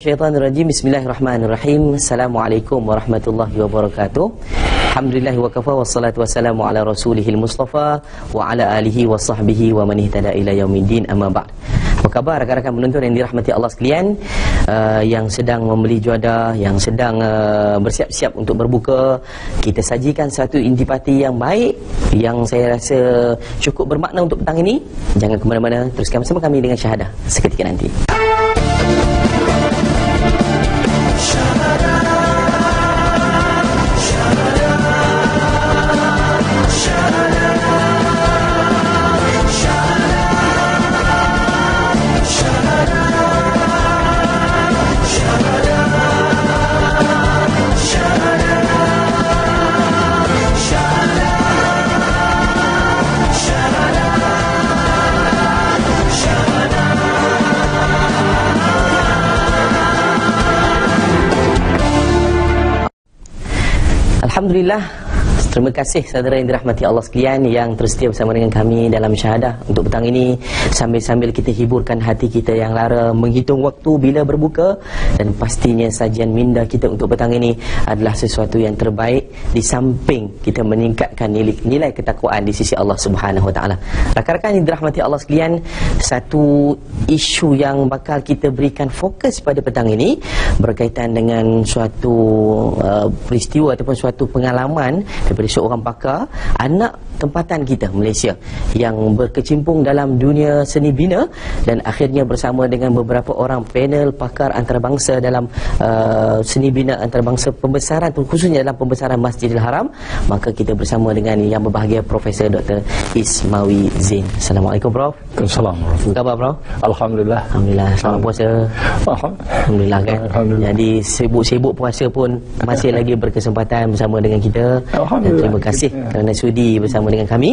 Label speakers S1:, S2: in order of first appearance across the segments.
S1: Syaitanirrajim Bismillahirrahmanirrahim Assalamualaikum warahmatullahi wabarakatuh Alhamdulillah wa kafa wassalatu wassalamu ala rasulihil mustafa wa ala alihi wa sahbihi wa man ihtada ila yaumiddin amma ba'd. Apa khabar rakan-rakan penonton yang dirahmati Allah sekalian uh, yang sedang membeli juada, yang sedang uh, bersiap-siap untuk berbuka. Kita sajikan satu intipati yang baik yang saya rasa cukup bermakna untuk petang ini. Jangan ke mana-mana, teruskan bersama kami dengan syahadah seketika nanti. Alhamdulillah Terima kasih saudara yang dirahmati Allah sekalian yang tersetia bersama dengan kami dalam syahadah untuk petang ini sambil-sambil kita hiburkan hati kita yang lara menghitung waktu bila berbuka dan pastinya sajian minda kita untuk petang ini adalah sesuatu yang terbaik di samping kita meningkatkan nilai, nilai ketakwaan di sisi Allah Subhanahu Wa Taala. Rakan-rakan yang dirahmati Allah sekalian, satu isu yang bakal kita berikan fokus pada petang ini berkaitan dengan suatu uh, peristiwa ataupun suatu pengalaman daripada seorang pakar anak tempatan kita Malaysia yang berkecimpung dalam dunia seni bina dan akhirnya bersama dengan beberapa orang panel pakar antarabangsa dalam uh, seni bina antarabangsa pembesaran khususnya dalam pembesaran Masjidil Haram maka kita bersama dengan yang berbahagia Profesor Dr. Ismawi Zain Assalamualaikum Prof
S2: Assalamualaikum.
S1: Apa khabar Prof?
S2: Alhamdulillah.
S1: Alhamdulillah. Selamat puasa. Alhamdulillah kan?
S2: Alhamdulillah.
S1: Jadi sibuk-sibuk puasa pun Masih lagi berkesempatan bersama dengan kita.
S2: Alhamdulillah.
S1: Dan terima kasih kerana sudi bersama dengan kami.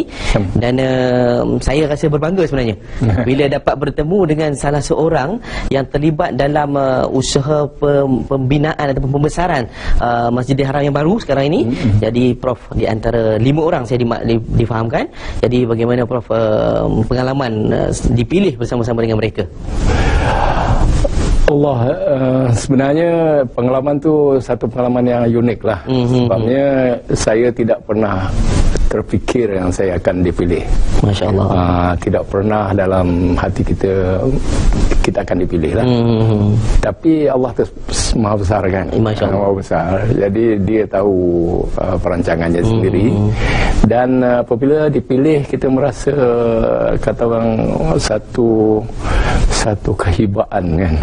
S1: Dan uh, saya rasa berbangga sebenarnya. Bila dapat bertemu dengan salah seorang Yang terlibat dalam uh, usaha pem- pembinaan Ataupun pembesaran uh, Masjidil Haram yang baru sekarang ini. Jadi Prof di antara lima orang saya di, difahamkan. Jadi bagaimana Prof uh, pengalaman uh, dipilih bersama-sama dengan mereka
S2: Allah uh, sebenarnya pengalaman tu satu pengalaman yang unik lah
S1: Mhm.
S2: sebabnya saya tidak pernah terfikir yang saya akan dipilih.
S1: Masya Allah
S2: uh, tidak pernah dalam hati kita kita akan dipilih lah.
S1: Hmm.
S2: tapi Allah tu maha besar kan?
S1: Masya Allah.
S2: maha besar. Jadi dia tahu uh, perancangannya
S1: Hmm.
S2: sendiri. Dan uh, apabila dipilih kita merasa uh, kata orang satu satu kehibaan kan?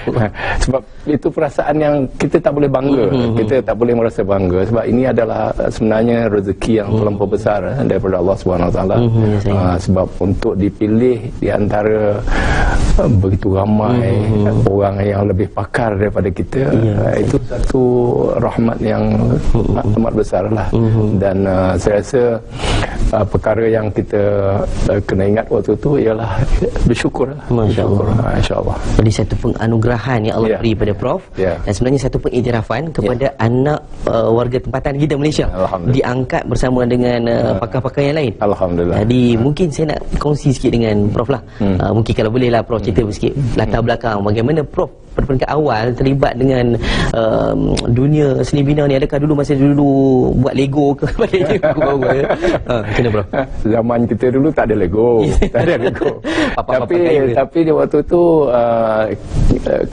S2: Sebab itu perasaan yang kita tak boleh bangga.
S1: Hmm,
S2: kita tak boleh merasa bangga. Sebab ini adalah sebenarnya rezeki yang terlampau besar eh, daripada Allah Subhanahu Wa Taala
S1: Hmm, ya, saya.
S2: Ah, sebab untuk dipilih di antara uh, begitu ramai
S1: Hmm,
S2: orang yang lebih pakar daripada kita
S1: Ya,
S2: uh, itu satu rahmat yang
S1: Hmm,
S2: amat besar lah dan uh, saya rasa uh, perkara yang kita uh, kena ingat waktu itu ialah bersyukur lah.
S1: Masya
S2: bersyukur
S1: Allah.
S2: Ah, insyaAllah
S1: Jadi satu penganugerahan yang Allah
S2: Ya.
S1: beri pada Prof
S2: Ya.
S1: dan sebenarnya satu pengiktirafan kepada anak uh, warga tempatan kita Malaysia diangkat bersama dengan uh, pakar-pakar yang lain.
S2: Alhamdulillah
S1: Jadi mungkin saya nak kongsi sikit dengan Prof lah.
S2: Hmm.
S1: Uh, mungkin kalau boleh lah Prof cerita sikit latar belakang bagaimana Prof pada peringkat awal terlibat dengan um, dunia seni bina ni. Adakah dulu masa dulu buat Lego ke? Sebagainya ha, macam mana Prof?
S2: zaman kita dulu tak ada Lego, tak ada Lego. Tapi tapi di waktu tu uh,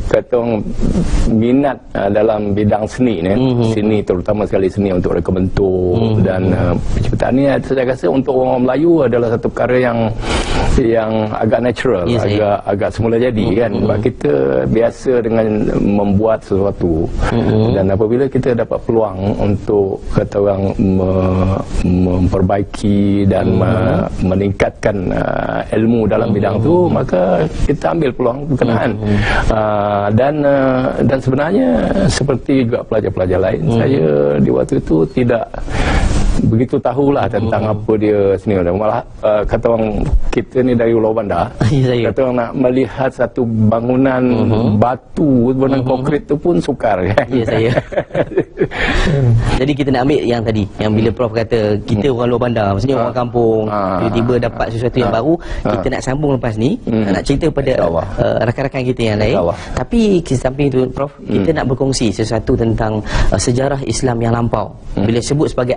S2: kata orang minat uh, dalam bidang seni ni,
S1: Mhm.
S2: seni terutama sekali seni untuk reka bentuk dan uh, penciptaan ni. Saya rasa untuk orang Melayu adalah satu perkara yang yang agak natural,
S1: Ya, saya-
S2: agak agak semula jadi kan. Sebab kita biasa dengan membuat sesuatu. Dan apabila kita dapat peluang untuk kata orang me- memperbaiki dan me- meningkatkan uh, ilmu dalam bidang tu maka kita ambil peluang berkenaan. Uh, dan uh, dan sebenarnya seperti juga pelajar-pelajar lain saya di waktu itu tidak begitu tahulah tentang hmm. apa dia seni malah uh, kata orang kita ni dari Pulau Bandar ya, kata orang nak melihat satu bangunan hmm. batu bangunan hmm. konkret tu pun sukar kan
S1: ya saya jadi kita nak ambil yang tadi yang bila prof kata kita hmm. orang luar bandar maksudnya ha. orang kampung ha. tiba-tiba dapat sesuatu ha. yang baru ha. kita nak sambung lepas ni hmm. nak cerita pada uh, rakan-rakan kita yang lain tapi samping itu prof hmm. kita nak berkongsi sesuatu tentang uh, sejarah Islam yang lampau hmm. bila sebut sebagai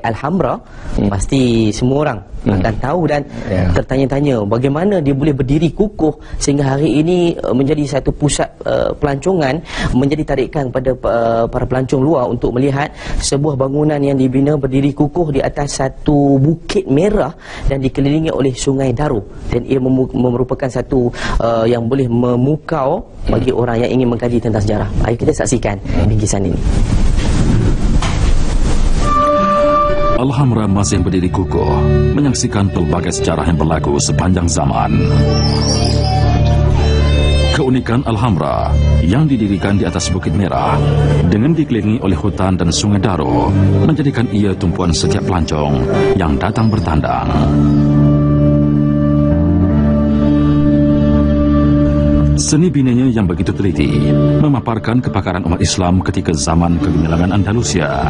S1: alhamra hmm. pasti semua orang hmm. akan tahu dan yeah. tertanya-tanya bagaimana dia boleh berdiri kukuh sehingga hari ini uh, menjadi satu pusat uh, pelancongan menjadi tarikan kepada uh, para pelancong luar untuk melihat sebuah bangunan yang dibina berdiri kukuh di atas satu bukit merah dan dikelilingi oleh sungai Daru dan ia merupakan satu uh, yang boleh memukau bagi hmm. orang yang ingin mengkaji tentang sejarah. Mari kita saksikan bingkisan ini.
S3: Alhamra masih berdiri kukuh menyaksikan pelbagai sejarah yang berlaku sepanjang zaman. Keunikan Alhamra yang didirikan di atas Bukit Merah dengan dikelilingi oleh hutan dan sungai Daro menjadikan ia tumpuan setiap pelancong yang datang bertandang. Seni binanya yang begitu teliti memaparkan kepakaran umat Islam ketika zaman kegemilangan Andalusia.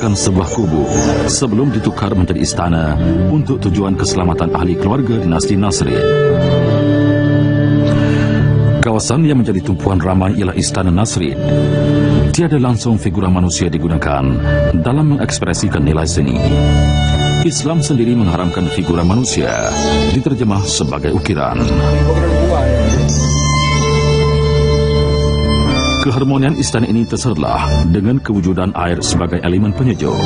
S3: Merupakan sebuah kubu sebelum ditukar menjadi istana untuk tujuan keselamatan ahli keluarga dinasti Nasrid. Kawasan yang menjadi tumpuan ramai ialah Istana Nasrid. Tiada langsung figura manusia digunakan dalam mengekspresikan nilai seni. Islam sendiri mengharamkan figura manusia diterjemah sebagai ukiran. Keharmonian istana ini terserlah dengan kewujudan air sebagai elemen penyejuk.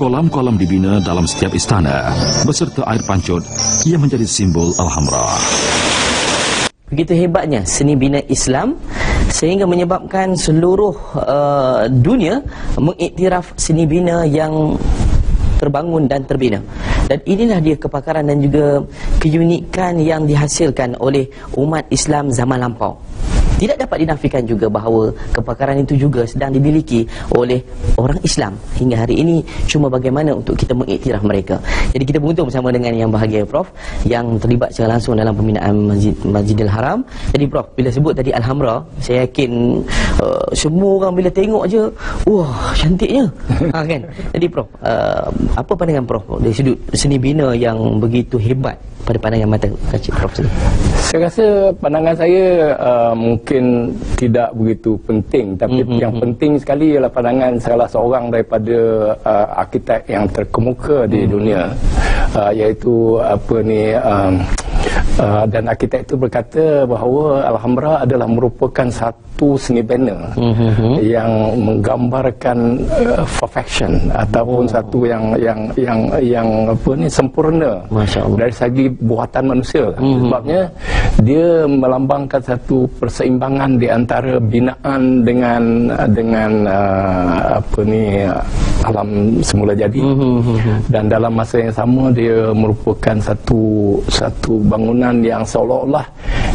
S3: Kolam-kolam dibina dalam setiap istana beserta air pancut yang menjadi simbol Alhamra.
S1: Begitu hebatnya seni bina Islam sehingga menyebabkan seluruh uh, dunia mengiktiraf seni bina yang terbangun dan terbina. Dan inilah dia kepakaran dan juga keunikan yang dihasilkan oleh umat Islam zaman lampau. Tidak dapat dinafikan juga bahawa kepakaran itu juga sedang dimiliki oleh orang Islam hingga hari ini cuma bagaimana untuk kita mengiktiraf mereka. Jadi kita beruntung bersama dengan yang bahagia Prof yang terlibat secara langsung dalam pembinaan Masjid Masjidil Haram. Jadi Prof bila sebut tadi Alhamra, saya yakin uh, semua orang bila tengok aja, wah cantiknya. ha, kan? Jadi Prof, uh, apa pandangan Prof dari sudut seni bina yang begitu hebat pada pandangan mata kaca Prof sini?
S2: Saya rasa pandangan saya uh, mungkin tidak begitu penting tapi mm-hmm. yang penting sekali ialah pandangan salah seorang daripada uh, arkitek yang terkemuka di mm-hmm. dunia uh, iaitu apa ni um, uh, dan arkitek itu berkata bahawa Alhambra adalah merupakan satu seni banner mm-hmm. yang menggambarkan uh, perfection ataupun oh. satu yang yang yang yang apa ni sempurna dari segi buatan manusia mm-hmm. sebabnya dia melambangkan satu perseimbangan di antara binaan dengan dengan uh, apa ni alam semula jadi mm-hmm. dan dalam masa yang sama dia merupakan satu satu bangunan yang seolah-olah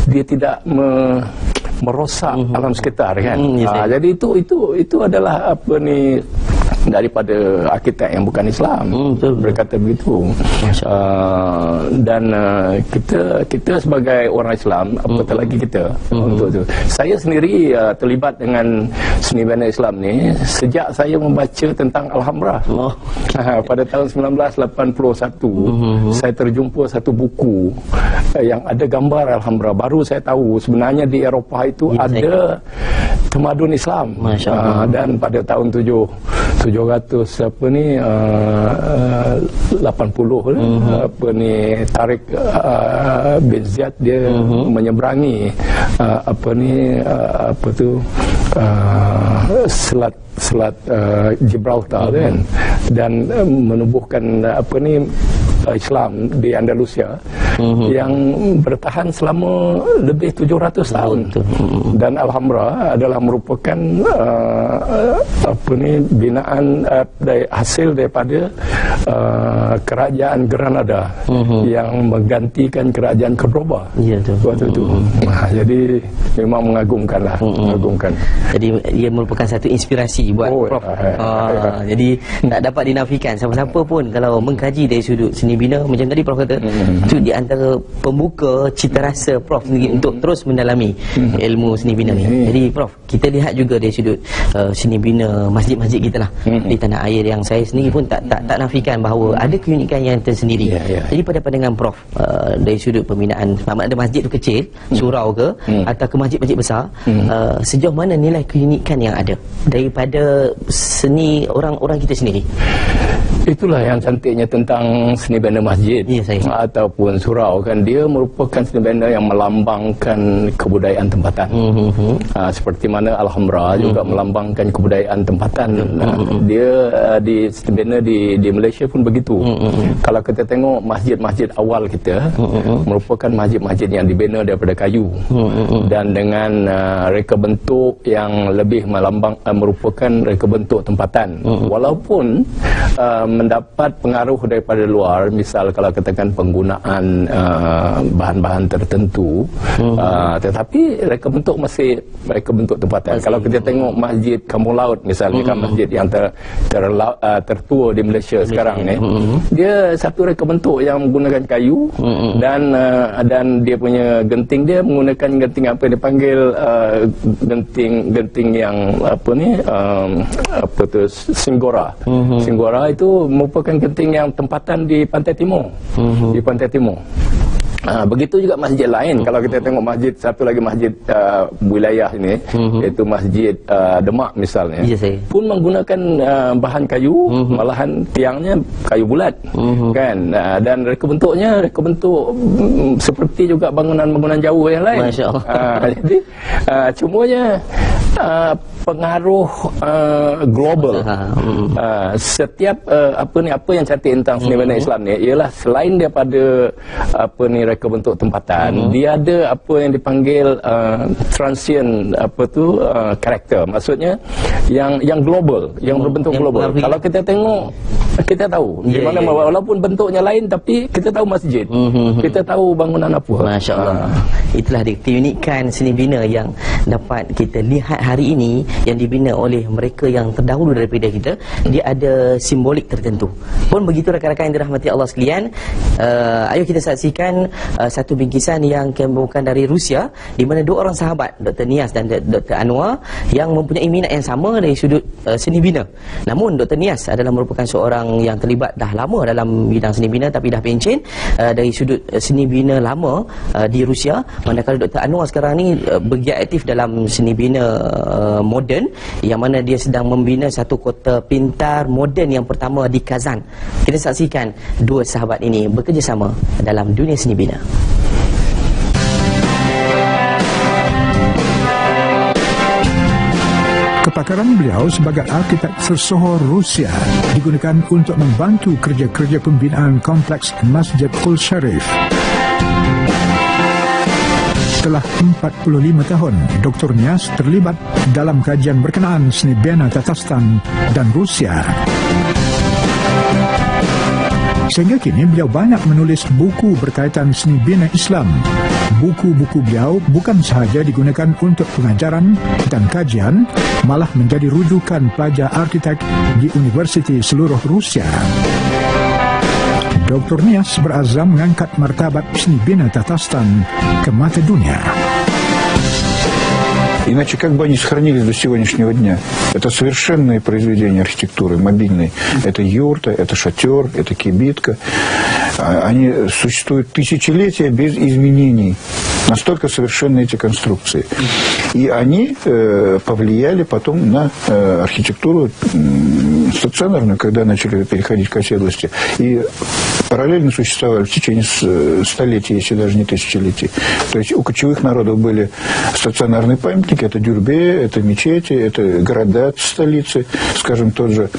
S2: dia tidak me, merosak mm-hmm. alam sekitar kan. Mm, yes, ha, jadi itu itu itu adalah apa ni daripada arkitek yang bukan Islam. Hmm, betul, berkata begitu. Uh, dan uh, kita kita sebagai orang Islam hmm. apatah lagi kita? Hmm. untuk itu saya sendiri uh, terlibat dengan seni bina Islam ni sejak saya membaca tentang Alhamra oh. pada tahun 1981 hmm. saya terjumpa satu buku uh, yang ada gambar Alhamra baru saya tahu sebenarnya di Eropah itu ya, ada saya... temadun Islam. Uh, dan pada tahun 7 700 apa ni? Uh, uh, 80 uh-huh. apa ni? Tarik uh, bin Ziyad dia uh-huh. menyeberangi. Uh, apa ni? Uh, apa tu? Uh, selat selat uh, Gibraltar uh-huh. kan? Dan uh, menubuhkan uh, apa ni? Islam di Andalusia uh-huh. yang bertahan selama lebih 700 tahun uh-huh. dan Alhambra adalah merupakan uh, apa ni binaan uh, dari, hasil daripada uh, kerajaan Granada uh-huh. yang menggantikan kerajaan Cordoba.
S1: Ya tu.
S2: Waktu itu. Uh-huh. Nah, jadi memang mengagumkanlah, uh-huh. mengagumkan.
S1: Jadi ia merupakan satu inspirasi buat oh, Prof. Ya, ya, uh, ya. Jadi tak dapat dinafikan siapa-siapa pun kalau mengkaji dari sudut seni bina macam tadi Prof kata itu di antara pembuka cita rasa Prof sendiri untuk terus mendalami uh-huh. ilmu seni bina ni. Uh-huh. Jadi Prof, kita lihat juga dari sudut uh, seni bina masjid-masjid kita lah uh-huh. di tanah air yang saya sendiri pun tak tak tak nafikan bahawa ada keunikan yang tersendiri. Yeah, yeah. Jadi pada pandangan Prof uh, dari sudut pembinaan sama ada masjid tu kecil, hmm. surau ke hmm. atau ke masjid-masjid besar, hmm. uh, sejauh mana nilai keunikan yang ada daripada seni orang-orang kita sendiri?
S2: Itulah yang cantiknya tentang seni bina masjid ya, saya. ataupun surau kan dia merupakan seni bina yang melambangkan kebudayaan tempatan. Uh-huh. Uh, seperti mana Alhambra uh-huh. juga melambangkan kebudayaan tempatan. Uh-huh. dia uh, di seni bina di di Malaysia pun begitu. Uh-huh. Kalau kita tengok masjid-masjid awal kita uh-huh. merupakan masjid-masjid yang dibina daripada kayu uh-huh. dan dengan uh, reka bentuk yang lebih melambang uh, merupakan reka bentuk tempatan. Uh-huh. Walaupun uh, mendapat pengaruh daripada luar misal kalau katakan penggunaan uh, bahan-bahan tertentu hmm. uh, tetapi reka bentuk masih reka bentuk tempatan masih. kalau kita tengok masjid Kampung Laut misalnya kan, hmm. kan masjid yang ter, ter, uh, tertua di Malaysia Malaysia. sekarang ni hmm. dia satu reka bentuk yang menggunakan kayu hmm. dan uh, dan dia punya genting dia menggunakan genting apa yang dipanggil uh, genting genting yang apa ni um, apa tu singgora hmm. singgora itu merupakan genting yang tempatan di pantai timur. Uh-huh. Di pantai timur. Ha, begitu juga masjid lain. Kalau kita tengok masjid satu lagi masjid uh, wilayah ini, uh-huh. iaitu masjid uh, Demak misalnya, yes, pun menggunakan uh, bahan kayu, uh-huh. malahan tiangnya kayu bulat, uh-huh. kan? Uh, dan reka bentuknya reka bentuk um, seperti juga bangunan-bangunan jauh yang lain. Masya Allah. Uh, jadi uh, cumanya uh, pengaruh uh, global. Uh, setiap uh, apa ni apa yang cantik tentang seni mm-hmm. Islam ni ialah selain daripada apa ni reka bentuk tempatan, mm-hmm. dia ada apa yang dipanggil uh, transient apa tu uh, karakter. Maksudnya yang yang global, yang mm-hmm. berbentuk yang global. Kalau kita tengok kita tahu yeah, di mana yeah, yeah. walaupun bentuknya lain tapi kita tahu masjid. Mm-hmm. Kita tahu bangunan apa.
S1: Masya-Allah. Uh. Itulah dia keunikan seni bina yang dapat kita lihat hari ini yang dibina oleh mereka yang terdahulu daripada kita dia ada simbolik tertentu pun begitu rakan-rakan yang dirahmati Allah sekalian uh, ayo kita saksikan uh, satu bingkisan yang bukan dari Rusia di mana dua orang sahabat Dr. Nias dan Dr. Anwar yang mempunyai minat yang sama dari sudut uh, seni bina namun Dr. Nias adalah merupakan seorang yang terlibat dah lama dalam bidang seni bina tapi dah pencen uh, dari sudut uh, seni bina lama uh, di Rusia manakala Dr. Anwar sekarang ni uh, bergiat aktif dalam seni bina uh, moden yang mana dia sedang membina satu kota pintar moden yang pertama di Kazan. Kita saksikan dua sahabat ini bekerjasama dalam dunia seni bina.
S4: Kepakaran beliau sebagai arkitek tersohor Rusia digunakan untuk membantu kerja-kerja pembinaan kompleks Masjid Qul Sharif. Setelah 45 tahun, Dr. Nias terlibat dalam kajian berkenaan seni bina Tatarstan dan Rusia. Sehingga kini beliau banyak menulis buku berkaitan seni bina Islam. Buku-buku beliau bukan sahaja digunakan untuk pengajaran dan kajian, malah menjadi rujukan pelajar arkitek di universiti seluruh Rusia. Dr. Nias berazam mengangkat martabat seni bina Tatarstan ke mata dunia.
S5: Иначе как бы они сохранились до сегодняшнего дня? Это совершенные произведения архитектуры, мобильные. Это юрта, это шатер, это кибитка. А, они существуют тысячелетия без изменений. Настолько совершенны эти конструкции. И они э, повлияли потом на э, архитектуру э, стационарную, когда начали переходить к оседлости. И параллельно существовали в течение столетий, если даже не тысячелетий. То есть у кочевых народов были стационарные памятники, это Дюрбе, это мечети, это города столицы. Скажем, тот же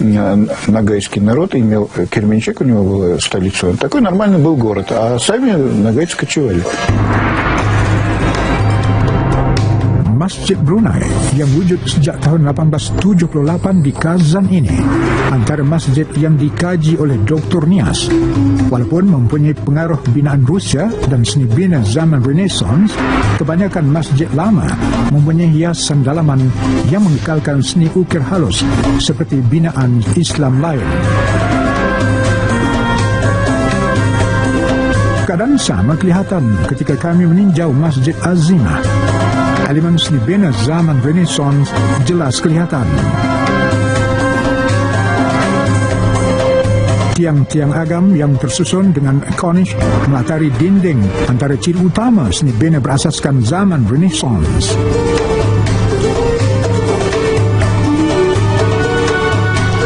S5: нагайский народ имел, Керменчек у него была столица, он такой нормальный был город, а сами нагайцы кочевали.
S4: Masjid Brunei yang wujud sejak tahun 1878 di Kazan ini antara masjid yang dikaji oleh Dr. Nias. Walaupun mempunyai pengaruh binaan Rusia dan seni bina zaman Renaissance, kebanyakan masjid lama mempunyai hiasan dalaman yang mengekalkan seni ukir halus seperti binaan Islam lain. Keadaan sama kelihatan ketika kami meninjau Masjid Azimah. Elemen seni bina zaman Renaissance jelas kelihatan. Tiang-tiang agam yang tersusun dengan cornice melatari dinding antara ciri utama seni bina berasaskan zaman Renaissance.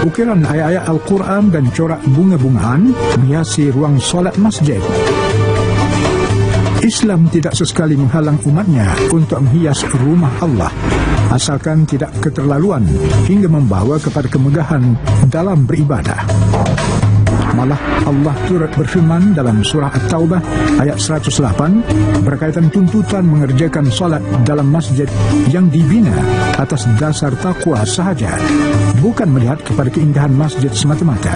S4: Ukiran ayat-ayat Al-Quran dan corak bunga-bungaan menghiasi ruang solat masjid. Islam tidak sesekali menghalang umatnya untuk menghias rumah Allah asalkan tidak keterlaluan hingga membawa kepada kemegahan dalam beribadah. Malah Allah turut berfirman dalam surah At-Taubah ayat 108 berkaitan tuntutan mengerjakan solat dalam masjid yang dibina atas dasar takwa sahaja bukan melihat kepada keindahan masjid semata-mata.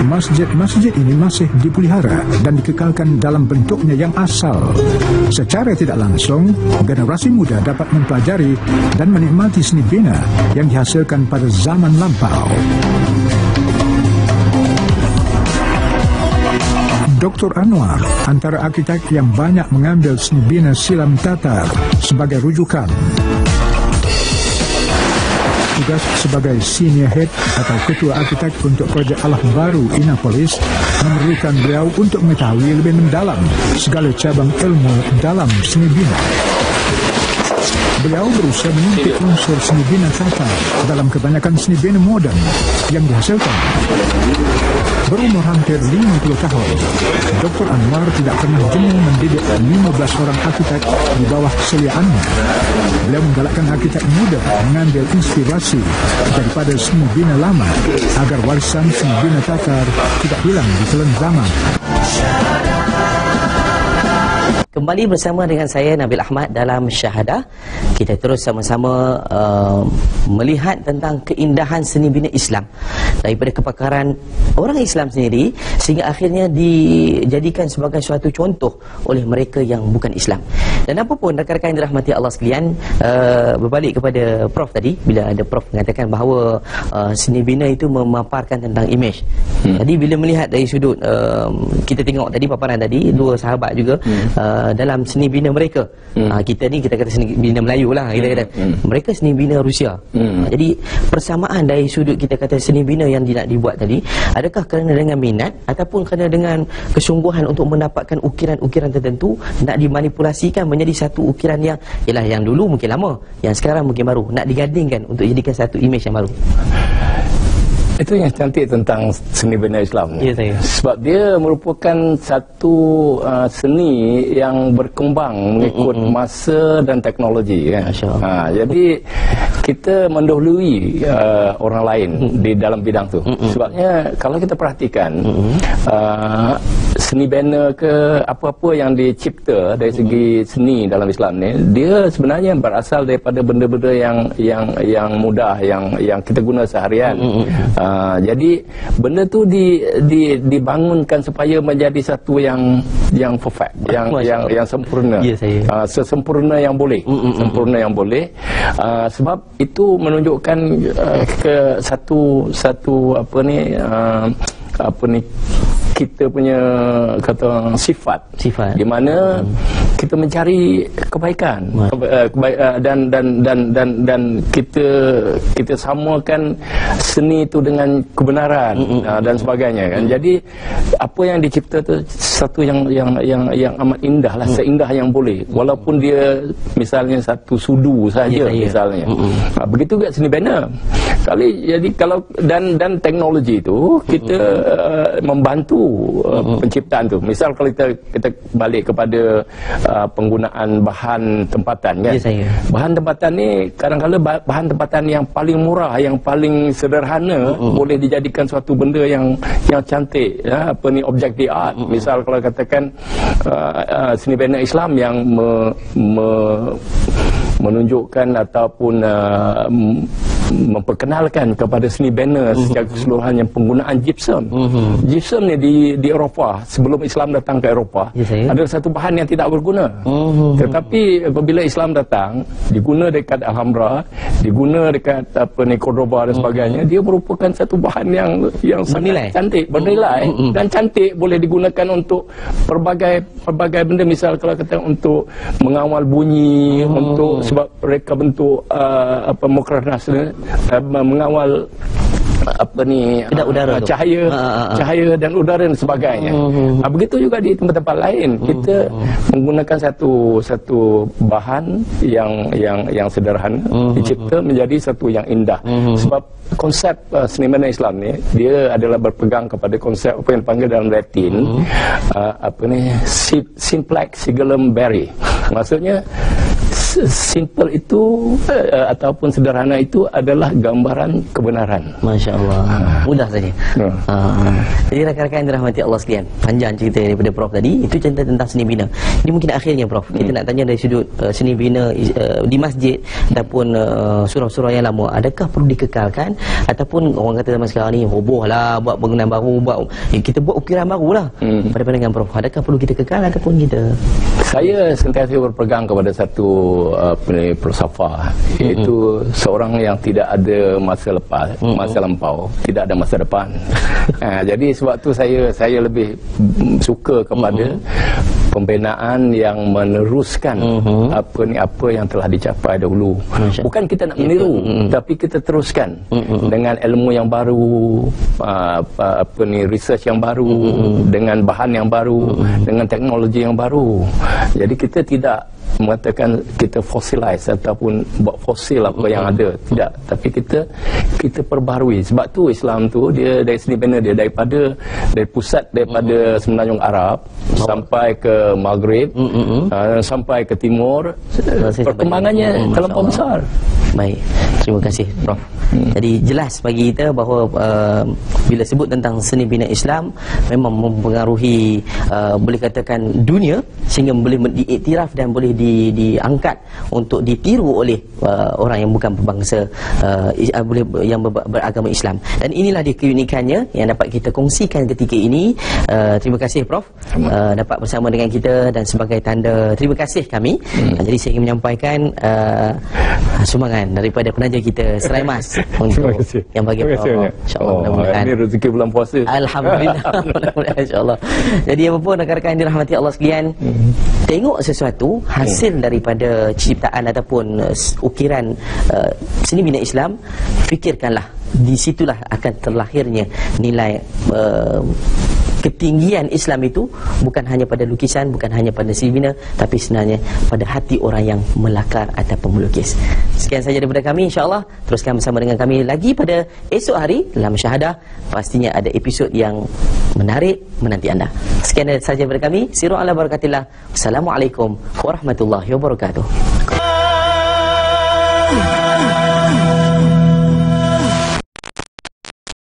S4: Masjid-masjid ini masih dipelihara dan dikekalkan dalam bentuknya yang asal. Secara tidak langsung, generasi muda dapat mempelajari dan menikmati seni bina yang dihasilkan pada zaman lampau. Dr. Anwar antara arkitek yang banyak mengambil seni bina silam Tatar sebagai rujukan tugas sebagai senior head atau ketua arkitek untuk projek Allah Baru Inapolis memerlukan beliau untuk mengetahui lebih mendalam segala cabang ilmu dalam seni bina. Beliau berusaha menyuntik unsur seni bina Tatar dalam kebanyakan seni bina moden yang dihasilkan. Berumur hampir 50 tahun, Dr. Anwar tidak pernah jemu mendidik 15 orang arkitek di bawah seliaannya. Beliau menggalakkan arkitek muda mengambil inspirasi daripada seni bina lama agar warisan seni bina Tatar tidak hilang di telan zaman.
S1: Kembali bersama dengan saya Nabil Ahmad dalam Syahadah. Kita terus sama-sama uh, melihat tentang keindahan seni bina Islam daripada kepakaran orang Islam sendiri sehingga akhirnya dijadikan sebagai suatu contoh oleh mereka yang bukan Islam. Dan apapun rakan-rakan yang dirahmati Allah sekalian, uh, berbalik kepada Prof tadi bila ada Prof mengatakan bahawa uh, seni bina itu memaparkan tentang image. Hmm. Jadi bila melihat dari sudut uh, kita tengok tadi paparan tadi dua sahabat juga hmm. uh, dalam seni bina mereka. Hmm. Uh, kita ni kita kata seni bina Melayu lah kita kata. Hmm. Mereka seni bina Rusia. Hmm. Uh, jadi persamaan dari sudut kita kata seni bina yang tidak dibuat tadi, adakah kerana dengan minat ataupun kerana dengan kesungguhan untuk mendapatkan ukiran-ukiran tertentu nak dimanipulasikan menjadi satu ukiran yang ialah yang dulu mungkin lama, yang sekarang mungkin baru, nak digandingkan untuk jadikan satu image yang baru.
S2: Itu yang cantik tentang seni bina Islam.
S1: Ya, saya.
S2: Sebab dia merupakan satu uh, seni yang berkembang mengikut mm -mm. masa dan teknologi. Kan? Ha, jadi kita mendahului uh, orang lain mm -mm. di dalam bidang tu. Mm -mm. Sebabnya kalau kita perhatikan mm -mm. Uh, seni bina ke apa-apa yang dicipta dari segi mm -mm. seni dalam Islam ni, dia sebenarnya berasal daripada benda-benda yang yang yang mudah yang yang kita guna seharian. Uh, jadi benda tu di, di dibangunkan supaya menjadi satu yang yang perfect, yang Masya yang Allah. yang sempurna.
S1: Ya, saya.
S2: Uh, sesempurna yang boleh. Mm, mm, mm, sempurna yang boleh. Uh, sebab itu menunjukkan uh, ke satu satu apa ni uh, apa ni kita punya kata sifat
S1: sifat
S2: di mana hmm. kita mencari kebaikan Keba, uh, uh, dan dan dan dan dan kita kita samakan seni itu dengan kebenaran hmm. uh, dan sebagainya kan hmm. jadi apa yang dicipta tu satu yang yang yang yang amat indah lah hmm. seindah yang boleh walaupun dia misalnya satu sudu saja ya, misalnya hmm. uh, begitu juga seni bina kali jadi kalau dan dan teknologi itu kita uh, membantu uh, penciptaan tu. Misal kalau kita kita balik kepada uh, penggunaan bahan tempatan kan.
S1: Ya, saya.
S2: Bahan tempatan ni kadang-kadang ba- bahan tempatan yang paling murah, yang paling sederhana uh-uh. boleh dijadikan suatu benda yang yang cantik ya, apa ni objek di art. Uh-uh. Misal kalau katakan uh, uh, seni bina Islam yang me, me, menunjukkan ataupun uh, memperkenalkan kepada seni banner uh-huh. secara keseluruhan yang penggunaan gypsum. Uh-huh. Gypsum ni di di Eropah sebelum Islam datang ke Eropah
S1: Ya, saya.
S2: adalah satu bahan yang tidak berguna.
S1: Uh-huh.
S2: Tetapi apabila Islam datang, diguna dekat Alhambra, diguna dekat apa ni Cordoba dan sebagainya, dia merupakan satu bahan yang yang
S1: Bernilai.
S2: sangat cantik, bernilai
S1: Mm-mm.
S2: dan cantik boleh digunakan untuk pelbagai pelbagai benda misal kalau kata untuk mengawal bunyi, untuk sebab mereka bentuk uh, apa mukrnas uh, mengawal apa ni
S1: Kedap udara tu.
S2: cahaya
S1: Ah, ah, ah.
S2: cahaya dan udara dan sebagainya.
S1: Hmm.
S2: Ah, begitu juga di tempat-tempat lain kita menggunakan satu satu bahan yang yang yang sederhana
S1: Hmm.
S2: dicipta menjadi satu yang indah. Sebab konsep uh, seniman Islam ni dia adalah berpegang kepada konsep apa yang dipanggil dalam Latin
S1: Hmm.
S2: uh, apa ni si- simplex sigillum berry. Maksudnya simple itu uh, ataupun sederhana itu adalah gambaran kebenaran.
S1: Masya Allah Mudah saja.
S2: Hmm.
S1: ha. Jadi rakan-rakan yang dirahmati Allah sekalian Panjang cerita daripada Prof tadi Itu cerita tentang seni bina. Ini mungkin akhirnya Prof. Kita nak tanya dari sudut uh, seni bina uh, Di masjid Ataupun uh, surau-surau yang lama Adakah perlu dikekalkan? Ataupun orang kata zaman sekarang ni Roboh lah Buat bangunan baru buat eh, Kita buat ukiran baru lah.
S2: Hmm.
S1: Pada pandangan Prof Adakah perlu kita kekal Ataupun kita?
S2: Saya sentiasa berpegang kepada satu uh, apa ni falsafah iaitu seorang yang tidak ada masa lepas, masa lampau, tidak ada masa depan. ha, jadi sebab tu saya saya lebih suka kepada pembinaan yang meneruskan apa ni apa yang telah dicapai dahulu.
S1: Masya-
S2: Bukan kita nak meniru, tapi kita teruskan dengan ilmu yang baru, uh, apa, apa ni research yang baru, dengan bahan yang baru, dengan teknologi yang baru. Jadi kita tidak mengatakan kita fossilize ataupun buat fosil apa yang ada. Tidak. Tapi kita kita perbaharui sebab tu Islam tu dia dari sini bina dia? Daripada dari pusat daripada semenanjung Arab sampai ke Maghrib uh, sampai ke timur.
S1: Masih
S2: perkembangannya terlampau besar
S1: Baik, terima kasih Prof.
S2: Hmm.
S1: Jadi jelas bagi kita bahawa uh, bila sebut tentang seni bina Islam memang mempengaruhi uh, boleh katakan dunia sehingga boleh diiktiraf dan boleh di, diangkat untuk ditiru oleh uh, orang yang bukan berbangsa uh, uh, boleh yang ber, beragama Islam. Dan inilah dia keunikannya yang dapat kita kongsikan ketika ini. Uh, terima kasih Prof uh, dapat bersama dengan kita dan sebagai tanda terima kasih kami.
S2: Hmm.
S1: Uh, jadi saya ingin menyampaikan uh, sumbangan daripada penaja kita Serai Mas. Untuk yang bagi
S2: Terima banyak.
S1: InsyaAllah
S2: Oh,
S1: mudah-mudahan.
S2: ini rezeki bulan puasa.
S1: Alhamdulillah Mudah-mudahan insyaAllah. Jadi apa pun rakan-rakan yang dirahmati Allah sekalian Tengok sesuatu Hasil daripada ciptaan Ataupun uh, ukiran uh, Seni bina Islam Fikirkanlah. Di situlah akan terlahirnya Nilai uh, Ketinggian Islam itu Bukan hanya pada lukisan Bukan hanya pada seni bina Tapi sebenarnya Pada hati orang yang melakar Ataupun melukis Sekian saja daripada kami InsyaAllah. Teruskan bersama dengan kami Lagi pada esok hari Dalam syahadah. Pastinya ada episod yang Menarik Menanti anda. Sekian saja daripada kami. Siru ala barakatillah. Assalamualaikum Warahmatullahi Wabarakatuh